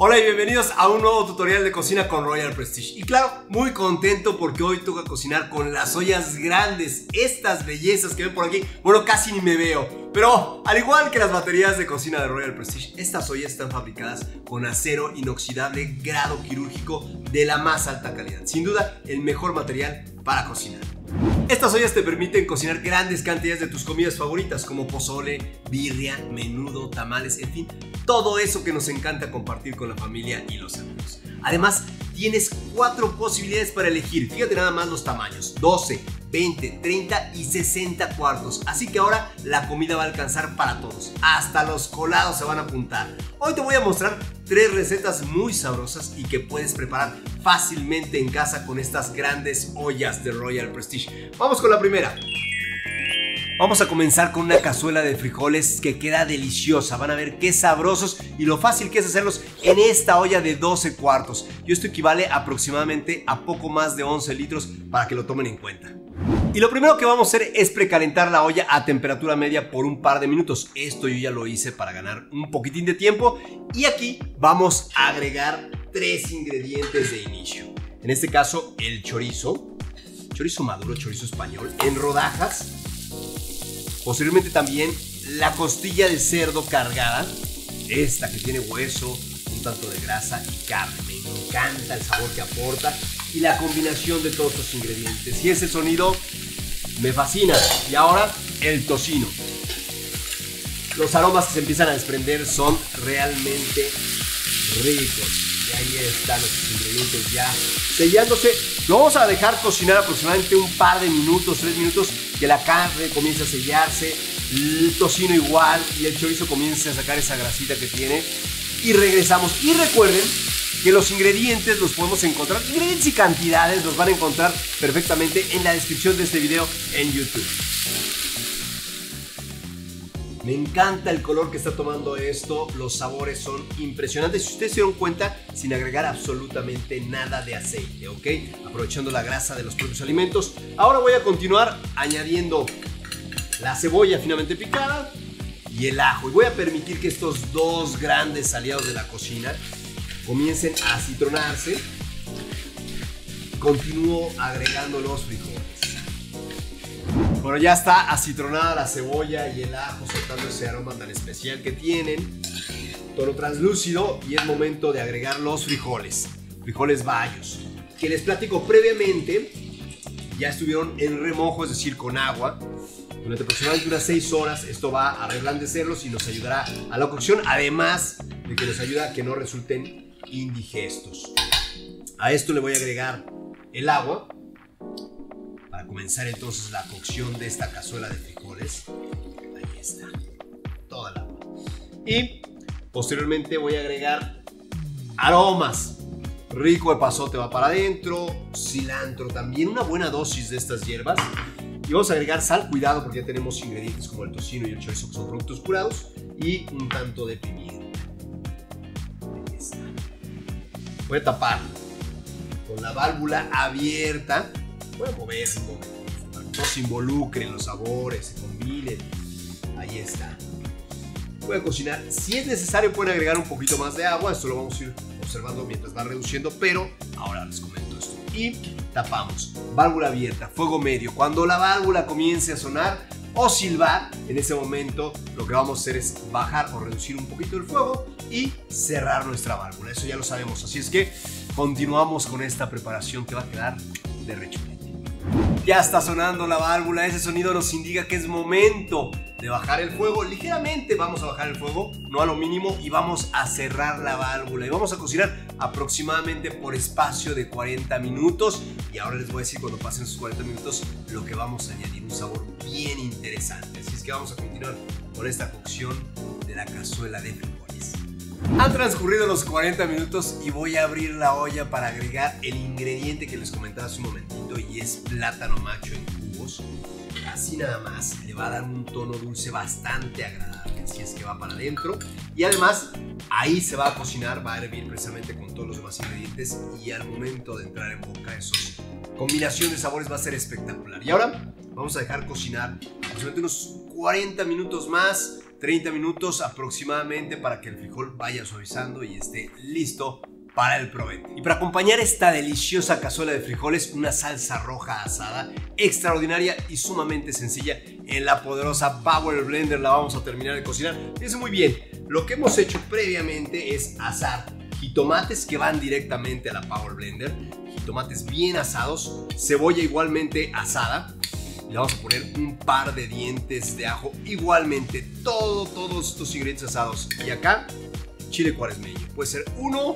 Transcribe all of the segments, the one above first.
Hola y bienvenidos a un nuevo tutorial de cocina con Royal Prestige. Y claro, muy contento porque hoy toca cocinar con las ollas grandes, estas bellezas que ven por aquí. Bueno, casi ni me veo. Pero al igual que las baterías de cocina de Royal Prestige, estas ollas están fabricadas con acero inoxidable grado quirúrgico de la más alta calidad. Sin duda, el mejor material para cocinar. Estas ollas te permiten cocinar grandes cantidades de tus comidas favoritas como pozole, birria, menudo, tamales, en fin, todo eso que nos encanta compartir con la familia y los amigos. Además, tienes cuatro posibilidades para elegir. Fíjate nada más los tamaños: 12, 20, 30 y 60 cuartos. Así que ahora la comida va a alcanzar para todos. Hasta los colados se van a apuntar. Hoy te voy a mostrar tres recetas muy sabrosas y que puedes preparar fácilmente en casa con estas grandes ollas de Royal Prestige. Vamos con la primera. Vamos a comenzar con una cazuela de frijoles que queda deliciosa. Van a ver qué sabrosos y lo fácil que es hacerlos en esta olla de 12 cuartos. Y esto equivale aproximadamente a poco más de 11 litros para que lo tomen en cuenta. Y lo primero que vamos a hacer es precalentar la olla a temperatura media por un par de minutos. Esto yo ya lo hice para ganar un poquitín de tiempo. Y aquí vamos a agregar tres ingredientes de inicio. En este caso, el chorizo. Chorizo maduro, chorizo español, en rodajas Posteriormente también la costilla de cerdo cargada, esta que tiene hueso, un tanto de grasa y carne. Me encanta el sabor que aporta y la combinación de todos los ingredientes. Y ese sonido me fascina. Y ahora el tocino. Los aromas que se empiezan a desprender son realmente ricos. Y ahí están los ingredientes ya sellándose. Lo vamos a dejar cocinar aproximadamente un par de minutos, tres minutos que la carne comience a sellarse, el tocino igual y el chorizo comience a sacar esa grasita que tiene. Y regresamos. Y recuerden que los ingredientes los podemos encontrar, ingredientes y cantidades los van a encontrar perfectamente en la descripción de este video en YouTube. Me encanta el color que está tomando esto, los sabores son impresionantes. Si ustedes se dieron cuenta, sin agregar absolutamente nada de aceite, ¿ok? Aprovechando la grasa de los propios alimentos. Ahora voy a continuar añadiendo la cebolla finamente picada y el ajo. Y voy a permitir que estos dos grandes aliados de la cocina comiencen a citronarse. Continúo agregando los frijoles. Bueno, ya está acitronada la cebolla y el ajo soltando ese aroma tan especial que tienen. Tono translúcido y es momento de agregar los frijoles. Frijoles bayos. Que les platico previamente, ya estuvieron en remojo, es decir, con agua. Durante aproximadamente unas 6 horas esto va a reblandecerlos y nos ayudará a la cocción, además de que nos ayuda a que no resulten indigestos. A esto le voy a agregar el agua comenzar entonces la cocción de esta cazuela de frijoles. Ahí está, toda la agua. Y posteriormente voy a agregar aromas. Rico de pasote va para adentro, cilantro también, una buena dosis de estas hierbas. Y vamos a agregar sal, cuidado porque ya tenemos ingredientes como el tocino y el chorizo que son productos curados. Y un tanto de pimienta. A tapar con la válvula abierta Voy a mover un momento, no se involucren los sabores, se combinen. Ahí está. Voy a cocinar. Si es necesario pueden agregar un poquito más de agua. Esto lo vamos a ir observando mientras va reduciendo, pero ahora les comento esto. Y tapamos. Válvula abierta, fuego medio. Cuando la válvula comience a sonar o silbar, en ese momento lo que vamos a hacer es bajar o reducir un poquito el fuego y cerrar nuestra válvula. Eso ya lo sabemos. Así es que continuamos con esta preparación que va a quedar de rechupete. Ya está sonando la válvula, ese sonido nos indica que es momento de bajar el fuego. Ligeramente vamos a bajar el fuego, no a lo mínimo, y vamos a cerrar la válvula. Y vamos a cocinar aproximadamente por espacio de 40 minutos. Y ahora les voy a decir cuando pasen esos 40 minutos lo que vamos a añadir, un sabor bien interesante. Así es que vamos a continuar con esta cocción de la cazuela de frijoles. Han transcurrido los 40 minutos y voy a abrir la olla para agregar el ingrediente que les comentaba hace un momentito y es plátano macho en cubos. Así nada más le va a dar un tono dulce bastante agradable, así es que va para adentro. Y además ahí se va a cocinar, va a hervir precisamente con todos los demás ingredientes y al momento de entrar en boca esos combinación de sabores va a ser espectacular. Y ahora vamos a dejar cocinar aproximadamente unos 40 minutos más 30 minutos aproximadamente para que el frijol vaya suavizando y esté listo para el provecho. Y para acompañar esta deliciosa cazuela de frijoles, una salsa roja asada extraordinaria y sumamente sencilla en la poderosa Power Blender la vamos a terminar de cocinar. Fíjense muy bien, lo que hemos hecho previamente es asar jitomates que van directamente a la Power Blender, jitomates bien asados, cebolla igualmente asada, le vamos a poner un par de dientes de ajo igualmente, todo, todos estos ingredientes asados. Y acá, chile cuaresmeño, puede ser uno,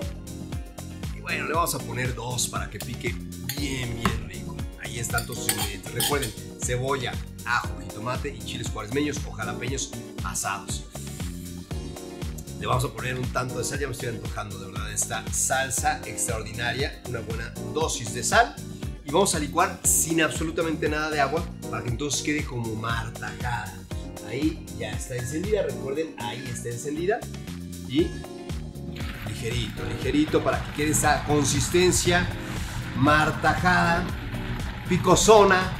bueno, le vamos a poner dos para que pique bien, bien rico. Ahí están todos sus ingredientes. Recuerden, cebolla, ajo, jitomate y chiles cuaresmeños o jalapeños asados. Le vamos a poner un tanto de sal, ya me estoy antojando de verdad esta salsa extraordinaria, una buena dosis de sal. Y vamos a licuar sin absolutamente nada de agua para que entonces quede como martajada. Ahí ya está encendida, recuerden, ahí está encendida. Y ligerito, ligerito para que quede esa consistencia martajada, picosona.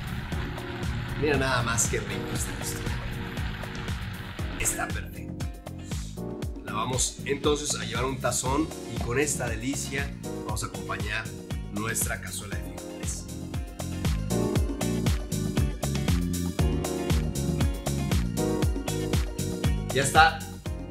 Mira nada más que rico está esto. Está perfecto vamos entonces a llevar un tazón y con esta delicia vamos a acompañar nuestra cazuela de frijoles. Ya está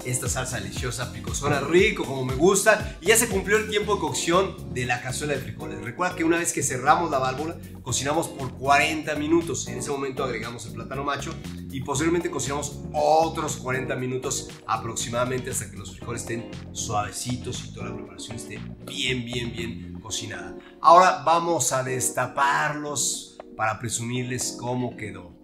esta salsa deliciosa, picosona, rico como me gusta. Y ya se cumplió el tiempo de cocción de la cazuela de frijoles. Recuerda que una vez que cerramos la válvula, cocinamos por 40 minutos. En ese momento agregamos el plátano macho y posteriormente cocinamos otros 40 minutos aproximadamente hasta que los frijoles estén suavecitos y toda la preparación esté bien, bien, bien cocinada. Ahora vamos a destaparlos para presumirles cómo quedó.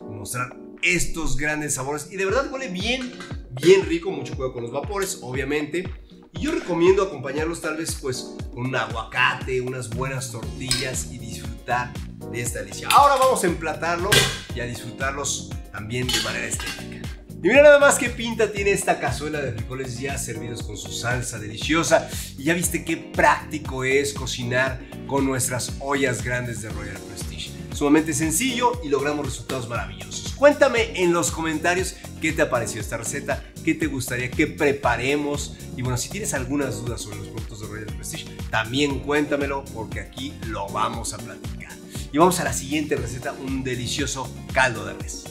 Mostrar estos grandes sabores y de verdad huele bien, bien rico, mucho cuidado con los vapores, obviamente. Y yo recomiendo acompañarlos tal vez pues con un aguacate, unas buenas tortillas y disfrutar de esta delicia. Ahora vamos a emplatarlos y a disfrutarlos también de manera estética. Y mira nada más qué pinta tiene esta cazuela de frijoles ya servidos con su salsa deliciosa. Y ya viste qué práctico es cocinar con nuestras ollas grandes de Royal Prestige. Sumamente sencillo y logramos resultados maravillosos. Cuéntame en los comentarios qué te ha parecido esta receta, qué te gustaría que preparemos. Y bueno, si tienes algunas dudas sobre los productos de Royal Prestige, también cuéntamelo porque aquí lo vamos a platicar. Y vamos a la siguiente receta, un delicioso caldo de res.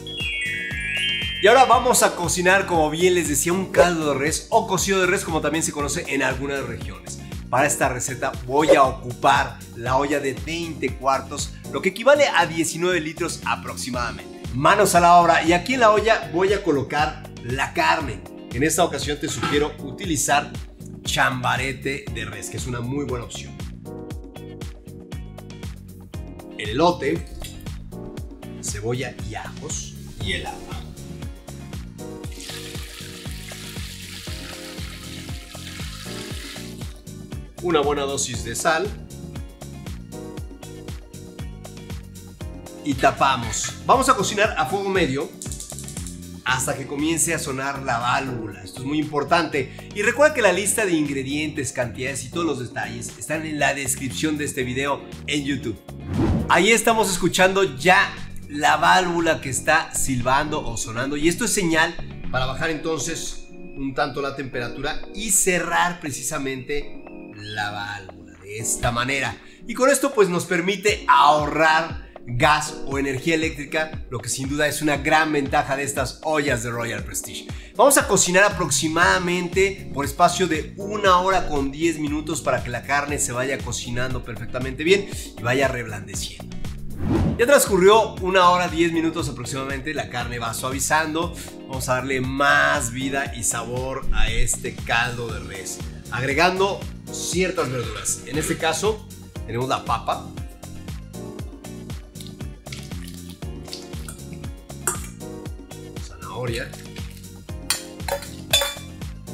Y ahora vamos a cocinar, como bien les decía, un caldo de res o cocido de res, como también se conoce en algunas regiones. Para esta receta voy a ocupar la olla de 20 cuartos, lo que equivale a 19 litros aproximadamente. Manos a la obra y aquí en la olla voy a colocar la carne. En esta ocasión te sugiero utilizar chambarete de res, que es una muy buena opción. El elote, cebolla y ajos y el agua. Una buena dosis de sal y tapamos. Vamos a cocinar a fuego medio hasta que comience a sonar la válvula. Esto es muy importante. Y recuerda que la lista de ingredientes, cantidades y todos los detalles están en la descripción de este video en YouTube. Ahí estamos escuchando ya la válvula que está silbando o sonando y esto es señal para bajar entonces un tanto la temperatura y cerrar precisamente la válvula de esta manera. Y con esto pues nos permite ahorrar gas o energía eléctrica, lo que sin duda es una gran ventaja de estas ollas de Royal Prestige. Vamos a cocinar aproximadamente por espacio de una hora con 10 minutos para que la carne se vaya cocinando perfectamente bien y vaya reblandeciendo. Ya transcurrió una hora 10 minutos aproximadamente, la carne va suavizando, vamos a darle más vida y sabor a este caldo de res, agregando ciertas verduras. En este caso, tenemos la papa. Zanahoria.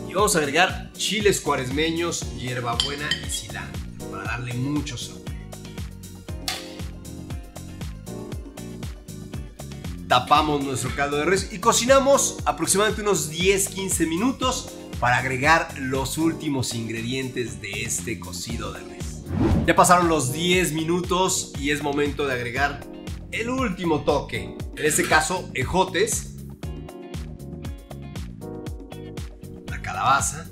Y vamos a agregar chiles cuaresmeños, hierbabuena y cilantro para darle mucho sabor. Tapamos nuestro caldo de res y cocinamos aproximadamente unos 10-15 minutos para agregar los últimos ingredientes de este cocido de res. Ya pasaron los 10 minutos y es momento de agregar el último toque. En este caso, ejotes. calabaza.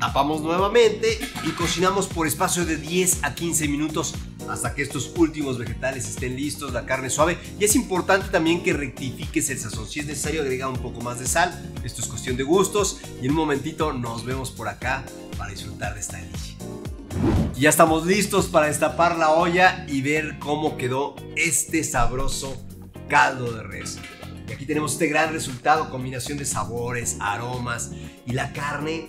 Tapamos nuevamente y cocinamos por espacio de 10 a 15 minutos hasta que estos últimos vegetales estén listos, la carne suave. Y es importante también que rectifiques el sazón. Si es necesario, agrega un poco más de sal. Esto es cuestión de gustos. Y en un momentito nos vemos por acá para disfrutar de esta delicia. Y ya estamos listos para destapar la olla y ver cómo quedó este sabroso caldo de res. Y aquí tenemos este gran resultado, combinación de sabores, aromas y la carne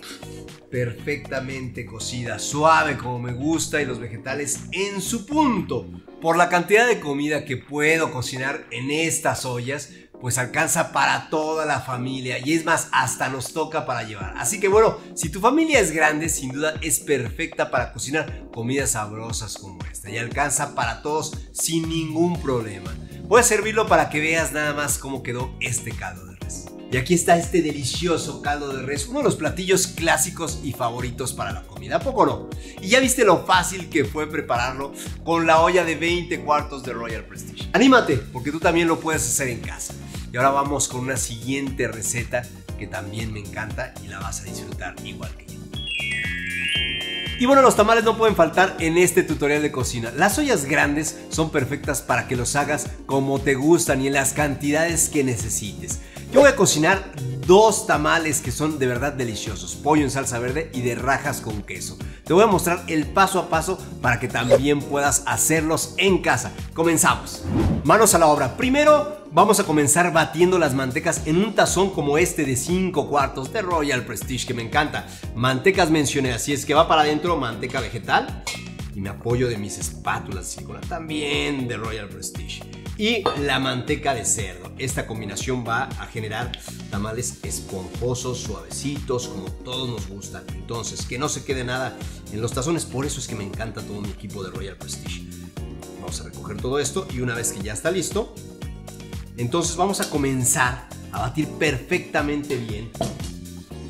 perfectamente cocida, suave como me gusta y los vegetales en su punto. Por la cantidad de comida que puedo cocinar en estas ollas, pues alcanza para toda la familia y es más, hasta nos toca para llevar. Así que bueno, si tu familia es grande, sin duda es perfecta para cocinar comidas sabrosas como esta y alcanza para todos sin ningún problema. Voy a servirlo para que veas nada más cómo quedó este caldo. Y aquí está este delicioso caldo de res, uno de los platillos clásicos y favoritos para la comida, ¿a poco no? Y ya viste lo fácil que fue prepararlo con la olla de 20 cuartos de Royal Prestige. Anímate, porque tú también lo puedes hacer en casa. Y ahora vamos con una siguiente receta que también me encanta y la vas a disfrutar igual que yo. Y bueno, los tamales no pueden faltar en este tutorial de cocina. Las ollas grandes son perfectas para que los hagas como te gustan y en las cantidades que necesites. Yo voy a cocinar dos tamales que son de verdad deliciosos, pollo en salsa verde y de rajas con queso. Te voy a mostrar el paso a paso para que también puedas hacerlos en casa. Comenzamos. Manos a la obra. Primero vamos a comenzar batiendo las mantecas en un tazón como este de 5 cuartos de Royal Prestige que me encanta. Mantecas mencioné, así es que va para adentro manteca vegetal y me apoyo de mis espátulas silicona también de Royal Prestige y la manteca de cerdo. Esta combinación va a generar tamales esponjosos, suavecitos, como todos nos gustan. Entonces, que no se quede nada en los tazones, por eso es que me encanta todo mi equipo de Royal Prestige. Vamos a recoger todo esto y una vez que ya está listo, entonces vamos a comenzar a batir perfectamente bien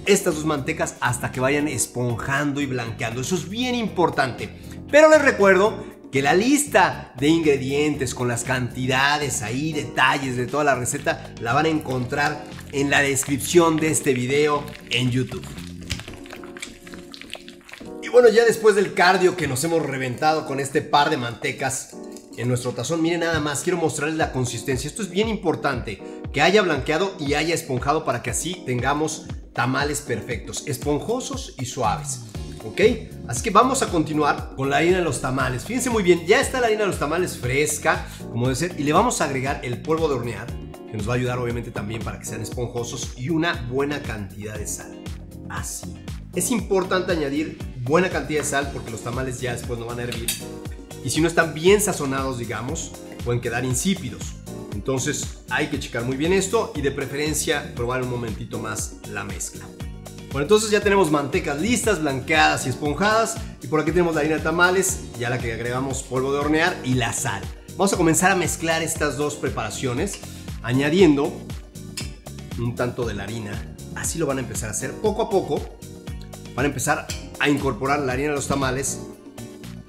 estas dos mantecas hasta que vayan esponjando y blanqueando. Eso es bien importante. Pero les recuerdo que la lista de ingredientes con las cantidades ahí, detalles de toda la receta, la van a encontrar en la descripción de este video en YouTube. Y bueno, ya después del cardio que nos hemos reventado con este par de mantecas en nuestro tazón, miren nada más, quiero mostrarles la consistencia. Esto es bien importante, que haya blanqueado y haya esponjado para que así tengamos tamales perfectos, esponjosos y suaves. ¿Ok? Así que vamos a continuar con la harina de los tamales. Fíjense muy bien, ya está la harina de los tamales fresca, como debe ser, y le vamos a agregar el polvo de hornear, que nos va a ayudar obviamente también para que sean esponjosos, y una buena cantidad de sal. Así. Es importante añadir buena cantidad de sal porque los tamales ya después no van a hervir. Y si no están bien sazonados, digamos, pueden quedar insípidos. Entonces hay que checar muy bien esto y de preferencia probar un momentito más la mezcla. Bueno, entonces ya tenemos mantecas listas, blanqueadas y esponjadas. Y por aquí tenemos la harina de tamales, ya la que agregamos polvo de hornear y la sal. Vamos a comenzar a mezclar estas dos preparaciones, añadiendo un tanto de la harina. Así lo van a empezar a hacer poco a poco. Van a empezar a incorporar la harina de los tamales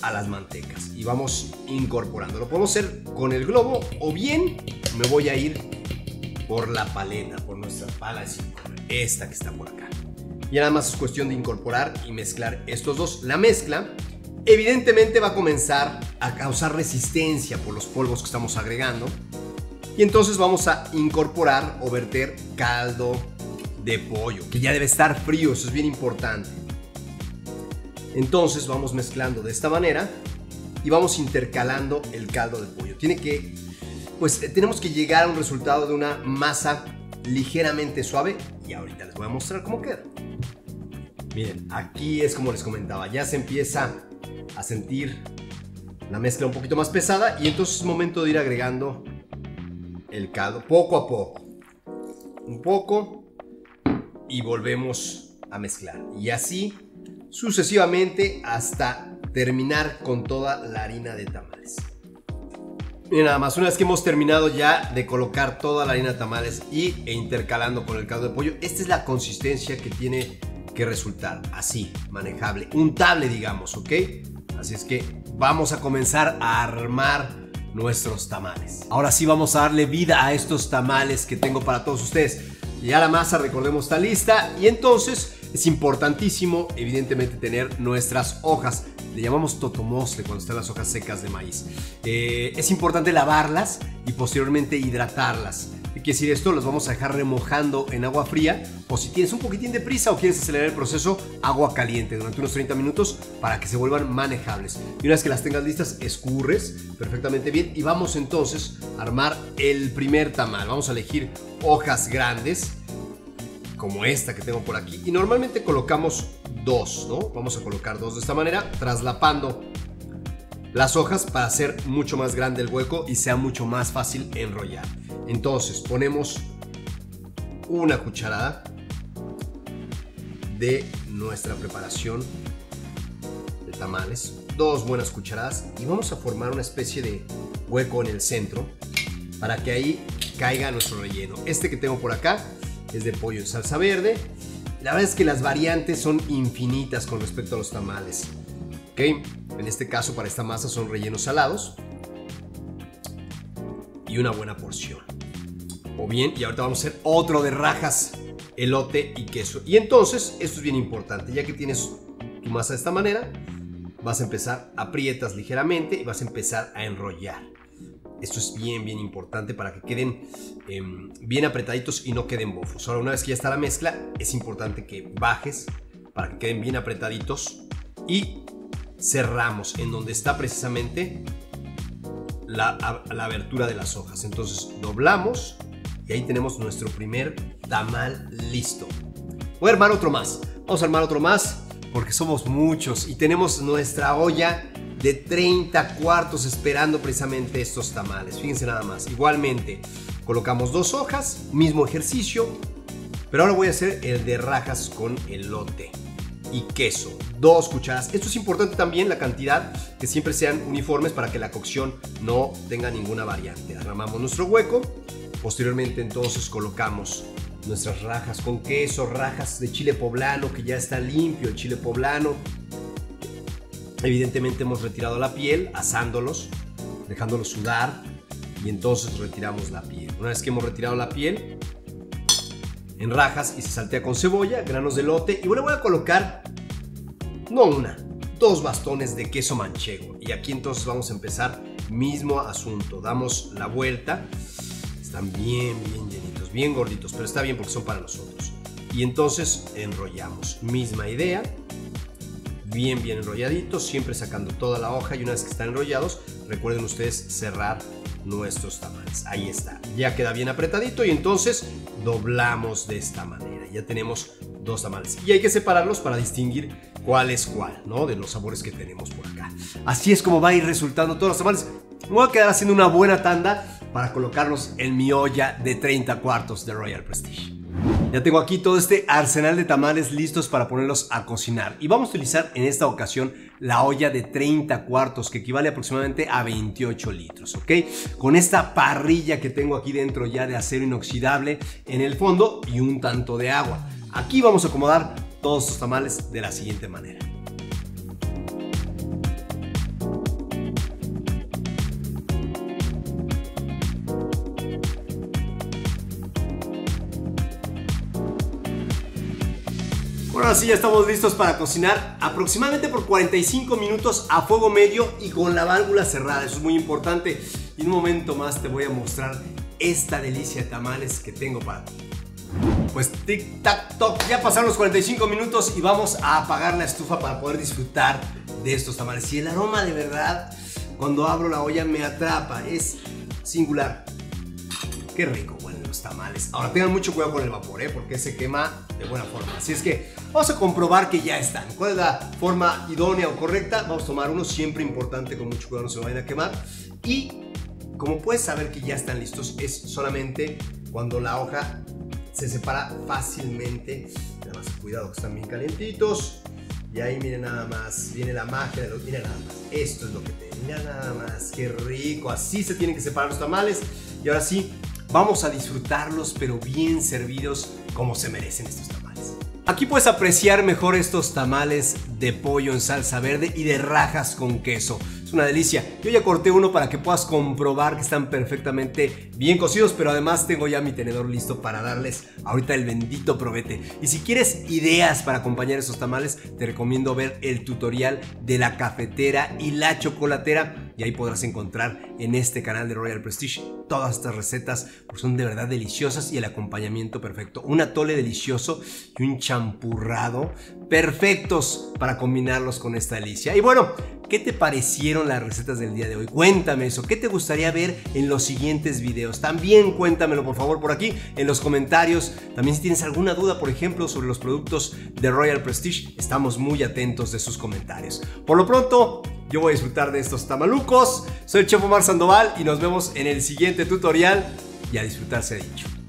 a las mantecas. Y vamos incorporando. Lo podemos hacer con el globo o bien me voy a ir por la paleta, por nuestra pala esta que está por acá. Y nada más es cuestión de incorporar y mezclar estos dos. La mezcla evidentemente va a comenzar a causar resistencia por los polvos que estamos agregando. Y entonces vamos a incorporar o verter caldo de pollo, que ya debe estar frío, eso es bien importante. Entonces vamos mezclando de esta manera y vamos intercalando el caldo de pollo. Tiene que, pues tenemos que llegar a un resultado de una masa ligeramente suave y ahorita les voy a mostrar cómo queda. Miren, aquí es como les comentaba, ya se empieza a sentir la mezcla un poquito más pesada y entonces es momento de ir agregando el caldo poco a poco. Un poco y volvemos a mezclar. Y así sucesivamente hasta terminar con toda la harina de tamales. Y nada más, una vez que hemos terminado ya de colocar toda la harina de tamales y, e intercalando con el caldo de pollo, esta es la consistencia que tiene que resultar así, manejable, untable digamos, ¿ok? Así es que vamos a comenzar a armar nuestros tamales. Ahora sí vamos a darle vida a estos tamales que tengo para todos ustedes. Ya la masa, recordemos, está lista. Y entonces es importantísimo, evidentemente, tener nuestras hojas. Le llamamos totomosle cuando están las hojas secas de maíz. Eh, es importante lavarlas y posteriormente hidratarlas. ¿Qué quiere decir esto? Los vamos a dejar remojando en agua fría o si tienes un poquitín de prisa o quieres acelerar el proceso, agua caliente durante unos 30 minutos para que se vuelvan manejables. Y una vez que las tengas listas, escurres perfectamente bien y vamos entonces a armar el primer tamal. Vamos a elegir hojas grandes como esta que tengo por aquí y normalmente colocamos dos, ¿no? Vamos a colocar dos de esta manera, traslapando las hojas para hacer mucho más grande el hueco y sea mucho más fácil enrollar. Entonces ponemos una cucharada de nuestra preparación de tamales, dos buenas cucharadas y vamos a formar una especie de hueco en el centro para que ahí caiga nuestro relleno. Este que tengo por acá es de pollo en salsa verde. La verdad es que las variantes son infinitas con respecto a los tamales. ¿Ok? En este caso para esta masa son rellenos salados y una buena porción. O bien, y ahorita vamos a hacer otro de rajas, elote y queso. Y entonces, esto es bien importante, ya que tienes tu masa de esta manera, vas a empezar, aprietas ligeramente y vas a empezar a enrollar. Esto es bien, bien importante para que queden em, bien apretaditos y no queden bofos. Ahora, una vez que ya está la mezcla, es importante que bajes para que queden bien apretaditos y cerramos en donde está precisamente la, la abertura de las hojas. Entonces, doblamos y ahí tenemos nuestro primer tamal listo. Voy a armar otro más. Vamos a armar otro más porque somos muchos y tenemos nuestra olla de 30 cuartos esperando precisamente estos tamales. Fíjense nada más. Igualmente, colocamos dos hojas, mismo ejercicio, pero ahora voy a hacer el de rajas con elote y queso. Dos cucharadas. Esto es importante también, la cantidad, que siempre sean uniformes para que la cocción no tenga ninguna variante. Armamos nuestro hueco Posteriormente entonces colocamos nuestras rajas con queso, rajas de chile poblano que ya está limpio el chile poblano. Evidentemente hemos retirado la piel asándolos, dejándolos sudar y entonces retiramos la piel. Una vez que hemos retirado la piel, en rajas y se saltea con cebolla, granos de lote y bueno, voy a colocar no una, dos bastones de queso manchego. Y aquí entonces vamos a empezar mismo asunto. Damos la vuelta están bien, bien llenitos, bien gorditos, pero está bien porque son para nosotros. Y entonces enrollamos. Misma idea. Bien, bien enrolladitos, siempre sacando toda la hoja y una vez que están enrollados, recuerden ustedes cerrar nuestros tamales. Ahí está. Ya queda bien apretadito y entonces doblamos de esta manera. Ya tenemos dos tamales. Y hay que separarlos para distinguir cuál es cuál, ¿no? De los sabores que tenemos por acá. Así es como va a ir resultando todos los tamales. Me voy a quedar haciendo una buena tanda para colocarlos en mi olla de 30 cuartos de Royal Prestige. Ya tengo aquí todo este arsenal de tamales listos para ponerlos a cocinar y vamos a utilizar en esta ocasión la olla de 30 cuartos que equivale aproximadamente a 28 litros, ¿ok? Con esta parrilla que tengo aquí dentro ya de acero inoxidable en el fondo y un tanto de agua. Aquí vamos a acomodar todos estos tamales de la siguiente manera. Bueno, así ya estamos listos para cocinar aproximadamente por 45 minutos a fuego medio y con la válvula cerrada. Eso es muy importante. Y un momento más te voy a mostrar esta delicia de tamales que tengo para ti. Pues tic tac toc, ya pasaron los 45 minutos y vamos a apagar la estufa para poder disfrutar de estos tamales. Y el aroma de verdad, cuando abro la olla me atrapa, es singular. Qué rico huelen los tamales. Ahora tengan mucho cuidado con el vapor, ¿eh? porque se quema de buena forma. Así es que vamos a comprobar que ya están. ¿Cuál es la forma idónea o correcta? Vamos a tomar uno, siempre importante, con mucho cuidado no se vayan a quemar. Y como puedes saber que ya están listos, es solamente cuando la hoja se separa fácilmente. Nada más cuidado que están bien calientitos. Y ahí miren nada más, viene la magia de los... Miren nada más, esto es lo que te... Mira nada más, qué rico. Así se tienen que separar los tamales. Y ahora sí, vamos a disfrutarlos, pero bien servidos como se merecen estos tamales. Aquí puedes apreciar mejor estos tamales de pollo en salsa verde y de rajas con queso. Es una delicia. Yo ya corté uno para que puedas comprobar que están perfectamente bien cocidos, pero además tengo ya mi tenedor listo para darles ahorita el bendito probete. Y si quieres ideas para acompañar esos tamales, te recomiendo ver el tutorial de la cafetera y la chocolatera y ahí podrás encontrar en este canal de Royal Prestige todas estas recetas son de verdad deliciosas y el acompañamiento perfecto. Un atole delicioso y un champurrado perfectos para combinarlos con esta delicia. Y bueno, ¿qué te parecieron las recetas del día de hoy? Cuéntame eso, ¿qué te gustaría ver en los siguientes videos? También cuéntamelo por favor por aquí en los comentarios. También si tienes alguna duda, por ejemplo, sobre los productos de Royal Prestige, estamos muy atentos de sus comentarios. Por lo pronto, yo voy a disfrutar de estos tamalucos. Soy el Chef Omar Sandoval y nos vemos en el siguiente tutorial y a disfrutarse ha dicho.